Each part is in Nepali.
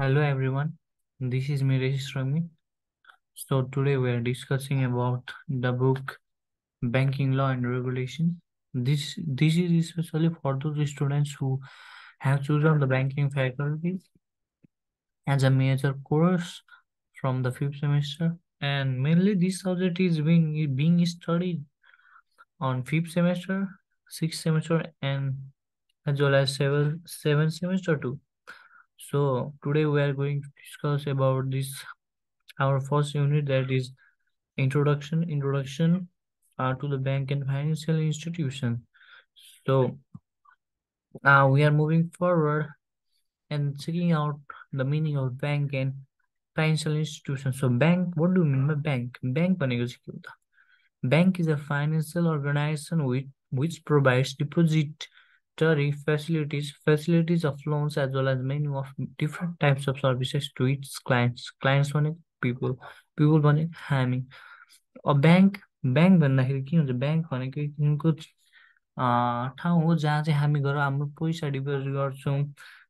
Hello everyone, this is Miresh Rami. So today we are discussing about the book Banking Law and Regulation. This this is especially for those students who have chosen the banking faculty as a major course from the fifth semester, and mainly this subject is being being studied on fifth semester, sixth semester, and as well as seven seventh semester too so today we are going to discuss about this our first unit that is introduction introduction uh, to the bank and financial institution. So uh, we are moving forward and checking out the meaning of bank and financial institution. So bank what do you mean by bank? Bank bank is a financial organization which which provides deposit depository facilities, facilities of loans as well as many of different types of services to its clients. Clients भनेको people, people भनेको हामी. अब ब्याङ्क ब्याङ्क भन्दाखेरि के हुन्छ ब्याङ्क भनेको किसिमको ठाउँ हो जहाँ चाहिँ हामी गएर हाम्रो पैसा डिपोजिट गर्छौँ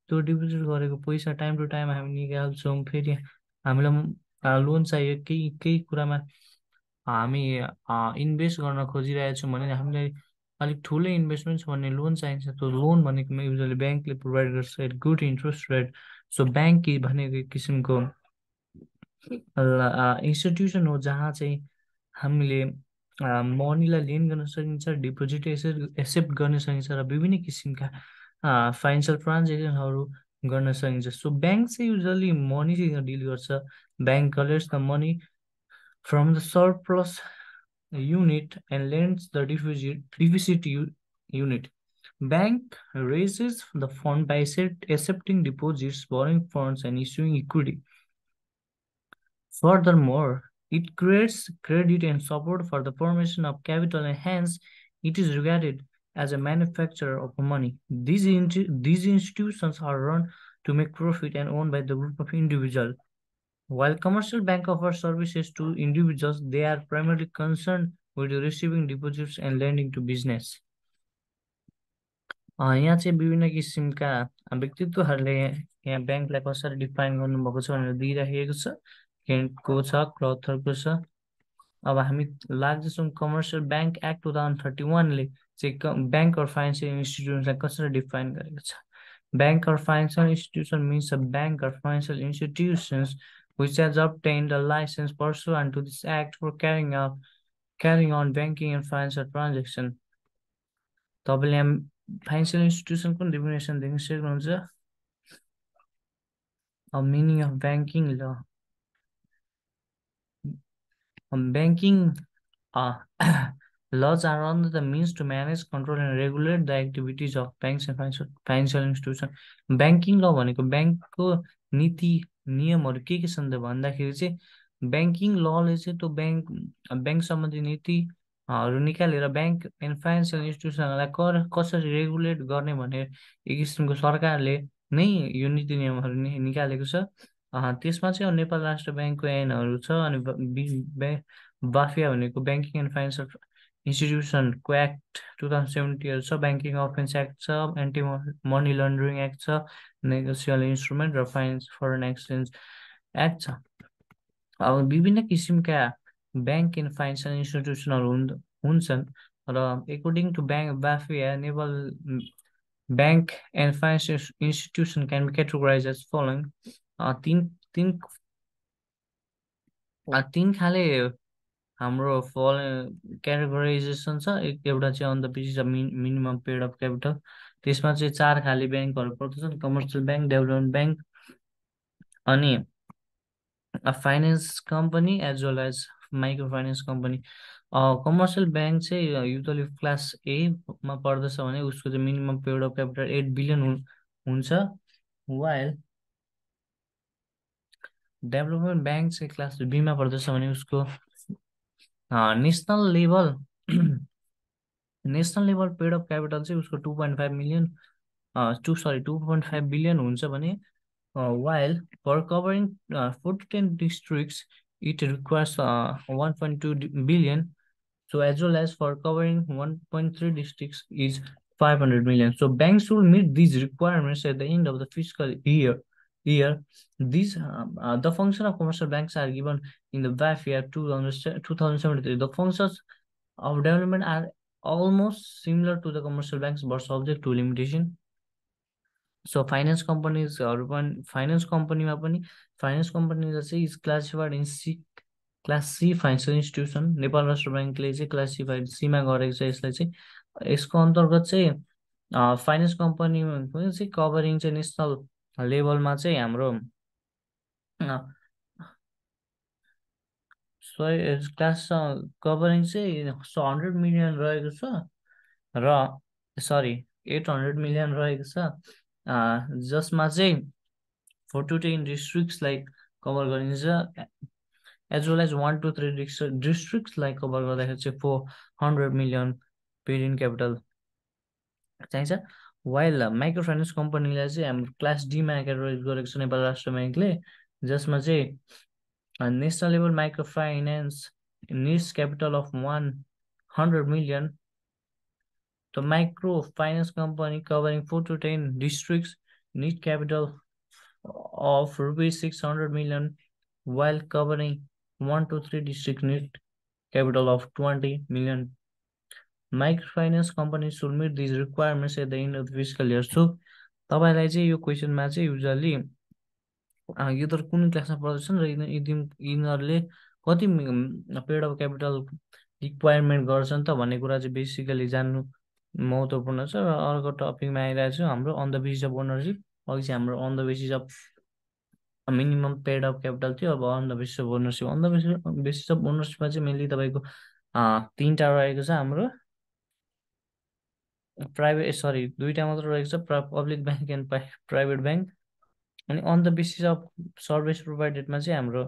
त्यो डिपोजिट गरेको पैसा टाइम टु टाइम हामी निकाल्छौँ फेरि हामीलाई लोन चाहियो केही केही कुरामा हामी इन्भेस्ट गर्न खोजिरहेछौँ भने हामीलाई अलिक ठुलै इन्भेस्टमेन्ट छ भने लोन चाहिन्छ। त्यो लोन भनेको युजली ब्याङ्कले प्रोभाइड गर्छ। At good interest rate so bank भनेको किसिमको इन्स्टिट्युसन हो जहाँ चाहिँ हामीले मनीलाई लेन गर्न सकिन्छ डिपोजिट एसेप्ट एक्सेप्ट गर्न सकिन्छ र विभिन्न किसिमका फाइनेन्सियल ट्रान्जेक्सनहरू गर्न सकिन्छ। सो ब्याङ्क चाहिँ युजली मनीसँग डिल गर्छ। Bank collects the money from the surplus unit and lends the deficit, unit. Bank raises the fund by accepting deposits, borrowing funds, and issuing equity. Furthermore, it creates credit and support for the formation of capital and hence it is regarded as a manufacturer of money. These, these institutions are run to make profit and owned by the group of individuals. While commercial bank offers services to individuals, they are primarily concerned with receiving deposits and lending to business. यहाँ चाहिँ विभिन्न किसिमका व्यक्तित्वहरूले यहाँ ब्याङ्कलाई कसरी डिफाइन गर्नुभएको छ भनेर दिइराखेको छ। केन्टको छ क्लथरको छ। अब हामी लाग्दैछौँ commercial bank act two thousand thirty वानले चाहिँ ब्याङ्क अर फाइनेन्सियल इन्स्टिट्युसनलाई कसरी डिफाइन गरेको छ। Bank or financial institution means a bank or financial institutions which has obtained a license pursuant to this act for carrying out carrying on banking and financial transaction. तपाईँले यहाँ फाइनेन्सियल इन्स्टिट्युसनको डेफिनेसन देख्न सक्नुहुन्छ a meaning of banking law. Banking uh, laws are under the means to manage, control, and regulate the activities of banks and financial, financial institutions. Banking law भनेको ब्याङ्कको नीति नियमहरू के के छन् त भन्दाखेरि चाहिँ ब्याङ्किङ लले चाहिँ त्यो ब्याङ्क ब्याङ्क सम्बन्धी नीतिहरू निकालेर ब्याङ्क एन्ड फाइनेन्सियल इन्स्टिट्युसनहरूलाई कर कसरी रेगुलेट गर्ने भनेर एक किसिमको सरकारले नै यो नीति नियमहरू निकालेको छ। त्यसमा चाहिँ नेपाल राष्ट्र ब्याङ्कको ऐनहरू छ अनि बाफिया भनेको ब्याङ्किङ एन्ड फाइनेन्सियल इन्स्टिट्युसनको एक्ट टु थाउजन्ड सेभेन्टीहरू छ ब्याङ्किङ अफेन्स एक्ट छ एन्टी मनी लन्ड्रिङ एक्ट छ नेगोसियल इन्स्ट्रुमेन्ट र फाइनेन्स फरेन एक्सचेन्ज एक्ट छ। अब विभिन्न किसिमका ब्याङ्क एन्ड फाइनेन्सियल इन्स्टिट्युसनहरू हुन् हुन्छन् र according to bank BAFIA Nepal bank and financial institution can be categorise as following तिन तिन तिन खाले हाम्रो फल क्याटेगोराइजेसन छ एक एउटा चाहिँ on the basis of minimum paid of capital त्यसमा चाहिँ चार खाले ब्याङ्कहरू पर्दछन् कमर्सियल ब्याङ्क डेभलपमेन्ट ब्याङ्क अनि finance company as well as micro finance company commercial bank चाहिँ युजली क्लास एमा पर्दछ भने उसको चाहिँ minimum paid of capital eight billion हुन्छ। वाइल डेभलपमेन्ट ब्याङ्क चाहिँ क्लास बीमा पर्दछ भने उसको national level national level paid of capital चाहिँ उसको two point five million two sorry two point five billion हुन्छ भने while for covering forty ten districts it requires one point two billion so as well as for covering 1.3 districts is 500 million. So banks will meet these requirements at the end of the fiscal year these um, uh, the function of commercial banks are given in the WAF year 2073. The functions of development are almost similar to the commercial banks but subject to limitation. So finance कम्पनीजहरू पनि फाइनेन्स कम्पनीमा पनि फाइनेन्स कम्पनीलाई चाहिँ is classified in C class C financial institution Nepal Rastra ब्याङ्कले चाहिँ क्लासिफाइड सीमा गरेको छ यसलाई चाहिँ यसको अन्तर्गत चाहिँ फाइनेन्स कम्पनी चाहिँ कभरिङ चाहिँ नेसनल लेभलमा चाहिँ हाम्रो क्लास कभरिङ चाहिँ हन्ड्रेड मिलियन रहेको छ र सरी एट हन्ड्रेड मिलियन रहेको छ। जसमा चाहिँ फोर टु टेन डिस्ट्रिक्ट्सलाई कभर गरिन्छ। As well as one two three डिस्ट्रिक्ट्सलाई cover गर्दाखेरि चाहिँ फोर हन्ड्रेड मिलियन पेरियन क्यापिटल चाहिन्छ। वाइल माइक्रो फाइनेन्स कम्पनीलाई चाहिँ हाम्रो क्लास डीमा क्याटेगराइज गरेको छ नेपाल राष्ट्र ब्याङ्कले जसमा चाहिँ national level micro finance needs capital of one hundred million The microfinance company covering 4 to 10 districts need capital of rupees 600 million while covering 1 to 3 district need capital of 20 million. Microfinance companies should meet these requirements at the end of the fiscal year. So, तपाईँलाई चाहिँ यो क्वेसनमा चाहिँ युजली यो त कुन क्लासमा पढ्दैछन् र यिनीहरूले कति पेड अफ क्यापिटल रिक्वायरमेन्ट गर्छन् त भन्ने कुरा चाहिँ बेसिकली जान्नु महत्त्वपूर्ण छ र अर्को टपिकमा आइरहेको छु हाम्रो on the basis of ownership अघि चाहिँ हाम्रो on the basis of minimum paid of capital थियो अब on the basis of ownership on the basis basis of ओनरसिपमा चाहिँ मेनली तपाईँको तिनवटा रहेको छ हाम्रो प्राइभेट सरी दुईवटा मात्र रहेको छ public bank and private bank अनि on the basis of service प्रोभाइडेडमा चाहिँ हाम्रो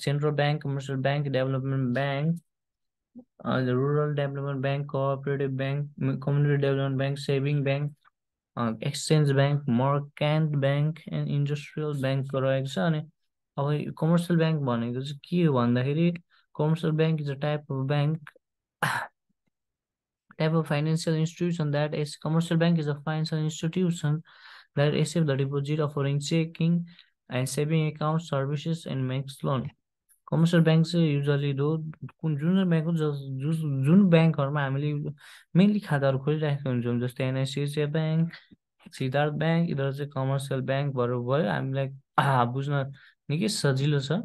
central bank commercial bank development bank Development Bank, Cooperative Bank, Community Development Bank, Saving Bank, uh, Exchange Bank, Merchant Bank, and Industrial Bank रहेको छ अनि अब कमर्सियल ब्याङ्क भनेको चाहिँ के हो भन्दाखेरि commercial bank is a type of bank type of financial institution that is commercial bank is a financial institution that accepts the deposit offering checking and saving account services and makes loan commercial bank चाहिँ युजली दो कुन जुन ब्याङ्क हो जस जुन जुन ब्याङ्कहरूमा हामीले मेनली खाताहरू खोलिरहेको हुन्छौँ जस्तै एनआइसिसिए ब्याङ्क सिद्धार्थ ब्याङ्क यिनीहरू चाहिँ कमर्सियल ब्याङ्कहरू भयो हामीलाई बुझ्न निकै सजिलो छ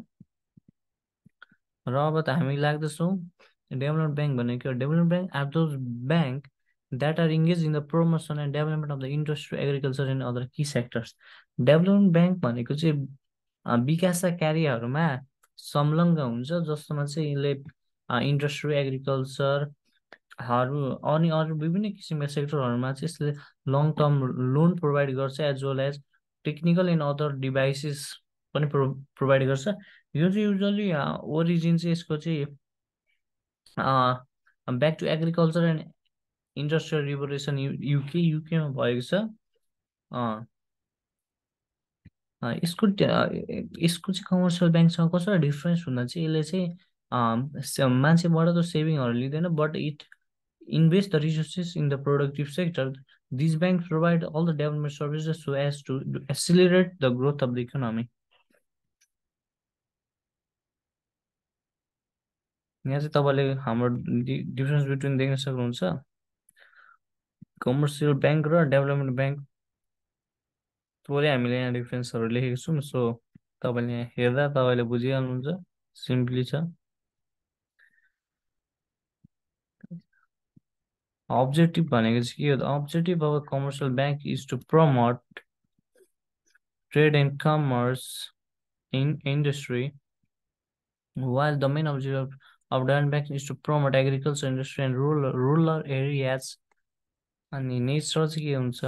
र अब त हामी लाग्दछौँ डेभलपमेन्ट ब्याङ्क भनेको development bank are those bank that are engage in the promotion and development of the industry agriculture and other कि सेक्टर्स डेभलपमेन्ट ब्याङ्क भनेको चाहिँ विकासका कार्यहरूमा संलग्न हुन्छ जसमा चाहिँ यसले इन्डस्ट्री एग्रिकल्चरहरू अनि अरू विभिन्न किसिमका सेक्टरहरूमा चाहिँ यसले लङ टर्म लोन प्रोभाइड गर्छ as well as technical and other devices पनि प्रो प्रोभाइड गर्छ। यो चाहिँ युजली ओरिजिन चाहिँ यसको चाहिँ back to agriculture and industrial revolution UK युकेमा भएको छ। यसको यसको चाहिँ कमर्सियल ब्याङ्कसँग कस्तो डिफ्रेन्स हुँदा चाहिँ यसले चाहिँ मान्छेबाट त सेभिङहरू लिँदैन but it invest the resources in the productive sector this bank provide all the development services so as to accelerate the growth of the economy यहाँ चाहिँ तपाईँले हाम्रो डिफ्रेन्स बिट्विन देख्न सक्नुहुन्छ। कमर्सियल ब्याङ्क र डेभलपमेन्ट ब्याङ्क थोरै हामीले यहाँ डिफ्रेन्सहरू लेखेको छौँ। सो तपाईँले यहाँ हेर्दा तपाईँले बुझिहाल्नुहुन्छ सिम्पली छ। अब्जेक्टिभ भनेको चाहिँ के हो objective of commercial bank is to promote trade and commerce in industry while the main objective of Diamond Bank is to promote agriculture industry and rural rural areas अनि नेचर चाहिँ के हुन्छ?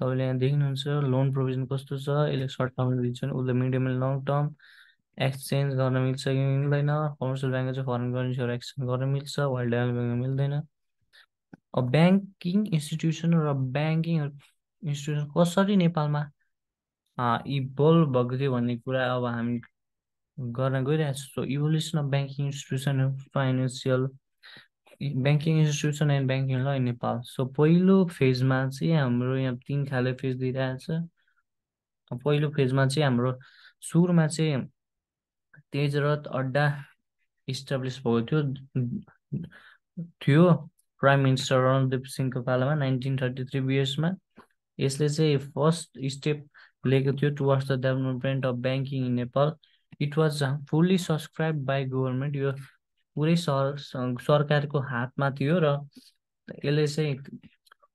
तपाईँले यहाँ देख्नुहुन्छ लोन प्रोभिजन कस्तो छ? यसले सर्ट टर्म दिन्छ भने उसले medium and long term exchange गर्न मिल्छ कि मिल्दैन? कमर्सियल ब्याङ्कमा चाहिँ फरेन करेन्सीहरू एक्सचेन्ज गर्न मिल्छ वाइल्ड डेभलप ब्याङ्कमा मिल्दैन। अब ब्याङ्किङ इन्स्टिट्युसन र ब्याङ्किङ इन्स्टिट्युसन कसरी नेपालमा? इभल्भ भएको थियो भन्ने कुरा अब हामी गर्न गइरहेको छौँ so evolution of banking institution financial banking institution and banking law in Nepal so पहिलो फेजमा चाहिँ हाम्रो यहाँ तिन खाले फेज दिइरहेछ पहिलो फेजमा चाहिँ हाम्रो सुरुमा चाहिँ तेजरथ अड्डा इस्टाब्लिस भएको थियो थियो प्राइम मिनिस्टर रणदीप सिंहको पालामा नाइन्टिन थर्टी थ्री बिएसमा यसले चाहिँ फर्स्ट स्टेप लिएको थियो towards the development of banking in Nepal it was fully subscribe by government यो पुरै सर सरकारको हातमा थियो र यसले चाहिँ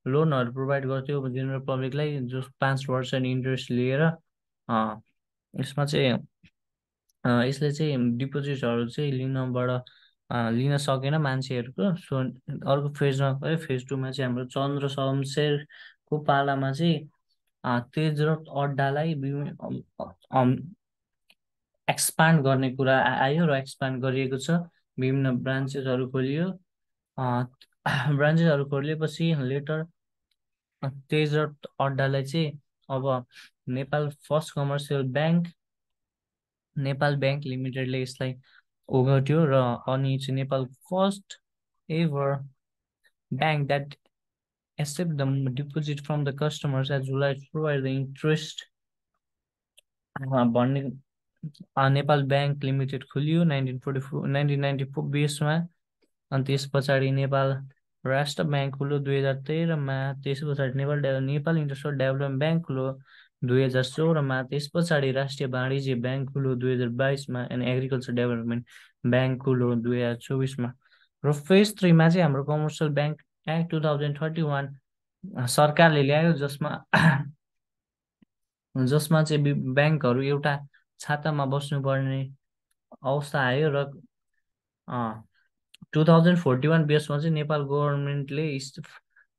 लोनहरू प्रोभाइड गर्थ्यो। जेनरल पब्लिकलाई जो पाँच पर्सेन्ट इन्ट्रेस्ट लिएर यसमा चाहिँ यसले चाहिँ डिपोजिटहरू चाहिँ लिनबाट लिन सकेन मान्छेहरूको। सो अर्को फेजमा गयो फेज टूमा चाहिँ हाम्रो चन्द्र शमशेरको पालामा चाहिँ तेज अड्डालाई एक्सपान्ड गर्ने कुरा आयो र एक्सपान्ड गरिएको छ। विभिन्न ब्रान्चेसहरू खोलियो। ब्रान्चेसहरू खोलिएपछि लेटर तेजरथ अड्डालाई चाहिँ अब Nepal first commercial bank Nepal bank लिमिटेडले यसलाई ओगट्यो र अनि चाहिँ Nepal first ever bank that accept the deposit from the customers as as provide the interest भन्ने नेपाल ब्याङ्क लिमिटेड खुलियो nineteen forty four nineteen ninety four बेसमा अनि त्यस पछाडि नेपाल राष्ट्र ब्याङ्क खुल्यो दुई हजार तेह्रमा। त्यस पछाडि Nepal Nepal industrial development bank खुल्यो दुई हजार सोह्रमा त्यस पछाडि राष्ट्रिय वाणिज्य ब्याङ्क खुल्यो दुई हजार बाइसमा। अनि एग्रिकल्चर डेभलपमेन्ट ब्याङ्क खुल्यो दुई हजार चौबिसमा। र फेज थ्रीमा चाहिँ हाम्रो commercial bank act two thousand thirty one सरकारले ल्यायो जसमा जसमा चाहिँ ब्याङ्कहरू एउटा छातामा बस्नुपर्ने अवस्था आयो र टु थाउजन्ड फोर्टी वान बेसमा चाहिँ नेपाल गभर्मेन्टले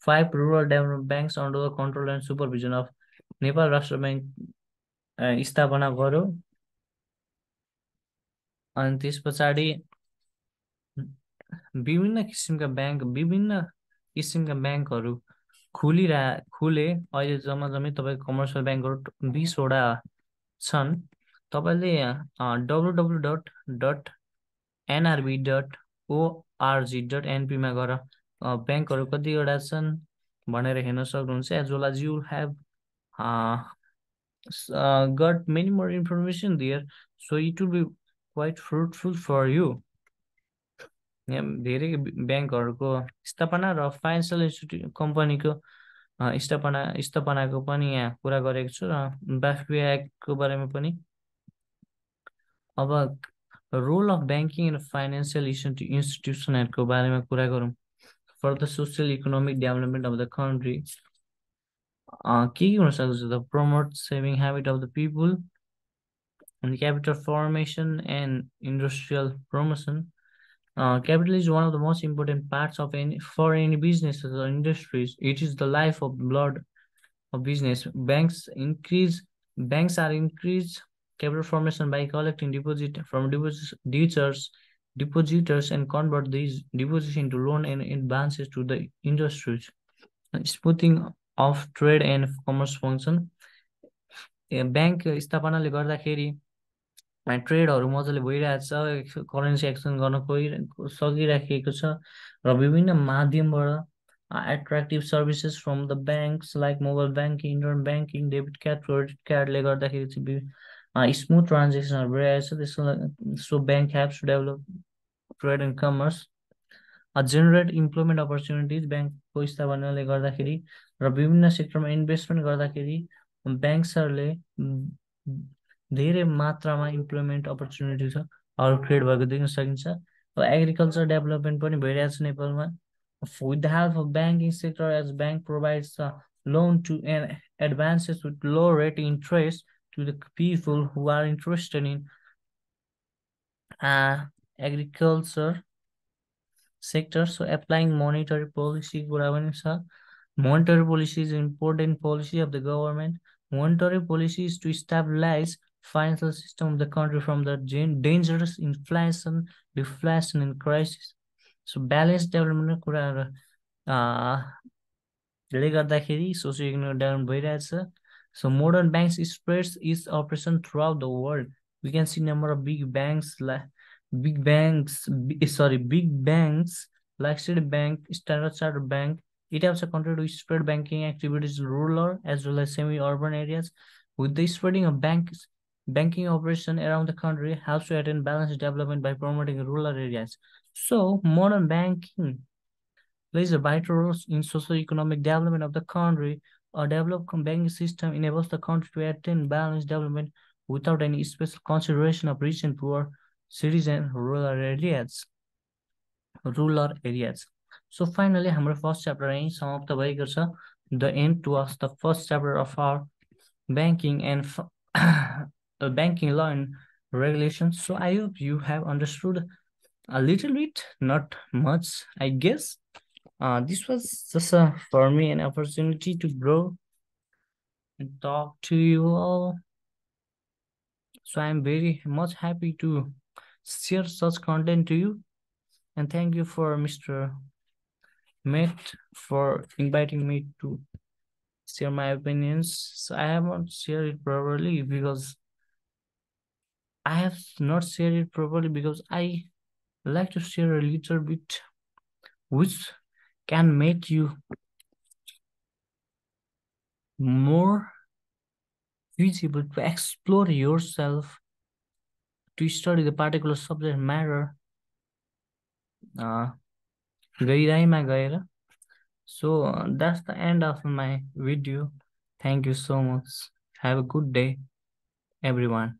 five rural development banks under the control and supervision of Nepal Rastra bank स्थापना गर्यो। अनि त्यस पछाडि विभिन्न किसिमका ब्याङ्क विभिन्न किसिमका ब्याङ्कहरू खुलिरह खुले अहिले जम्मा जम्मै तपाईँको कमर्सियल ब्याङ्कहरू बिसवटा छन्। तपाईँले W W dot dot NRB dot ORG dot एनपीमा गएर ब्याङ्कहरू कतिवटा छन् भनेर हेर्न सक्नुहुन्छ as well as you have got many more information there so it will be quite fruitful for you यहाँ धेरै ब्याङ्कहरूको स्थापना र फाइनेन्सियल इन्स्टिट्युट कम्पनीको स्थापना स्थापनाको पनि यहाँ कुरा गरेको छु र बाफी एक्टको बारेमा पनि अब role of banking and financial issue institution हेडको बारेमा कुरा गरौँ। For the social economic development of the country के के हुनसक्दछ the promote saving habit of the people capital formation and industrial promotion capital is one of the most important parts of any for any business industries it is the life of blood of business bank increase bank are increase capital formation by collecting deposit from depositors, depositors and convert these deposits into loan and advances to the industries. Smoothing of trade and commerce function. Bank स्थापनाले गर्दाखेरि ट्रेडहरू मजाले भइरहेछ करेन्सी एक्सचेन्ज गर्न कोही सकिराखेको छ र विभिन्न माध्यमबाट attractive services from the banks like mobile banking internet banking debit card credit कार्डले गर्दाखेरि चाहिँ स्मुथ ट्रान्जेक्सनहरू भइरहेको छ त्यसको so bank helps develop trade and commerce generate employment opportunities ब्याङ्कको स्थापनाले गर्दाखेरि र विभिन्न सेक्टरमा इन्भेस्टमेन्ट गर्दाखेरि ब्याङ्क्सहरूले धेरै मात्रामा इम्प्लोइमेन्ट अपर्च्युनिटी छ अरू क्रिएट भएको देख्न सकिन्छ अब एग्रिकल्चर डेभलपमेन्ट पनि भइरहेको छ नेपालमा with the help of banking sector as bank provides loan to an advances with low rate interest to the people who are interested in uh, agriculture sector. So applying monetary policy, monetary policy is important policy of the government. Monetary policy is to stabilize financial system of the country from the dangerous inflation, deflation, and crisis. So balanced development uh, ले गर्दाखेरि सोसियो इकोनोमिक डेभलपमेन्ट भइरहेछ So modern banks spreads its operation throughout the world. We can see number of big banks like big banks, eh, sorry, big banks like City Bank, Standard Chartered Bank. It helps a country to spread banking activities in rural as well as semi-urban areas. With the spreading of banks, banking operation around the country helps to attain balanced development by promoting rural areas. So modern banking plays a vital role in socio-economic development of the country. A developed banking system enables the country to attain balanced development without any special consideration of rich and poor cities rural areas. Rural areas. So finally, हाम्रो फर्स्ट च्याप्टर यहीँ समाप्त भएको छ the end to us the first chapter of our banking and uh, banking law and regulations. So I hope you have understood a little bit, not much, I guess. Uh, this was just uh, for me an opportunity to grow and talk to you all. So I'm very much happy to share such content to you. And thank you for Mr. Matt for inviting me to share my opinions. So I haven't shared it properly because I have not shared it properly because I like to share a little bit which can make you more feasible to explore yourself, to study the particular subject matter. Uh, so uh, that's the end of my video. Thank you so much. Have a good day, everyone.